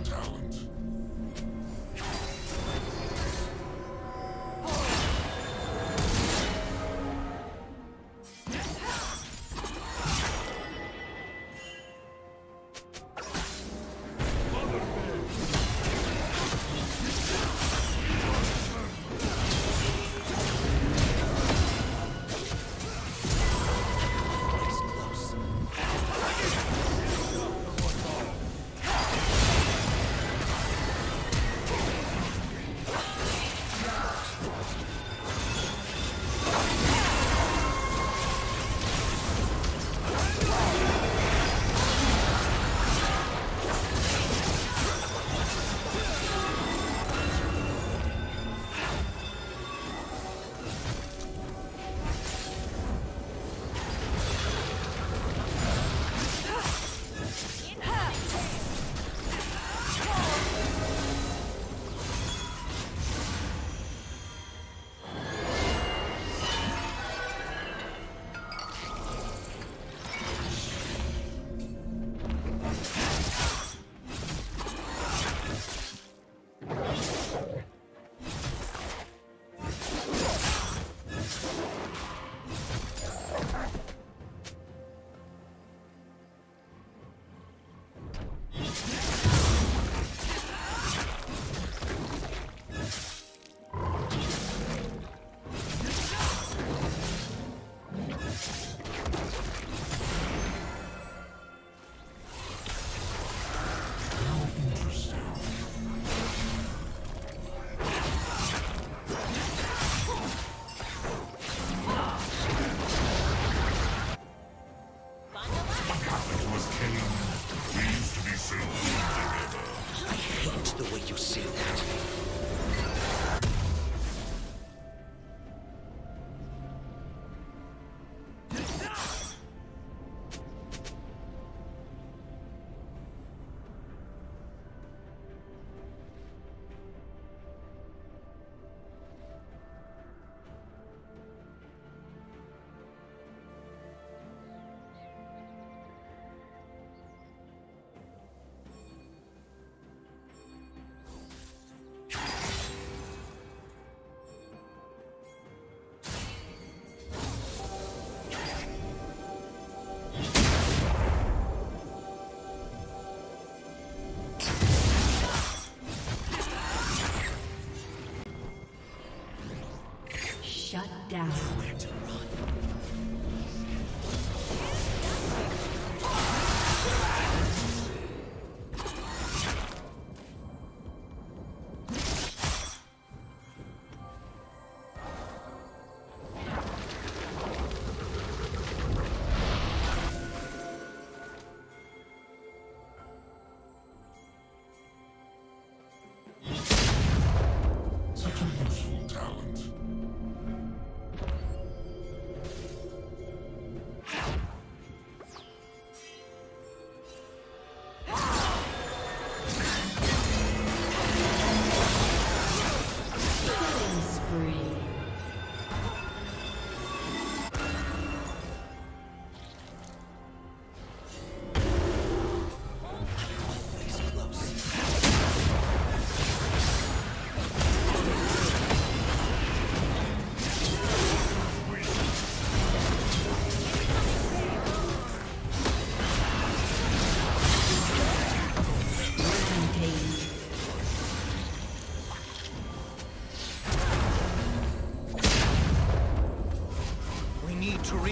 It's the same thing! What's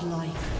Godlike.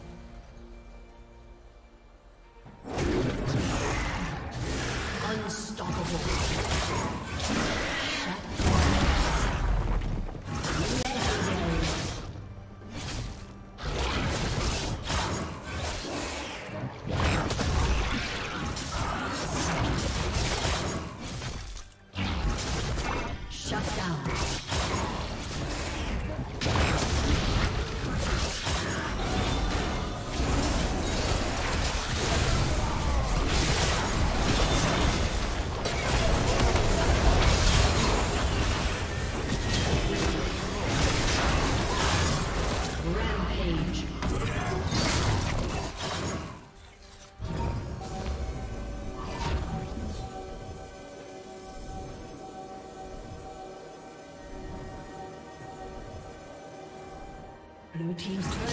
Blue Team's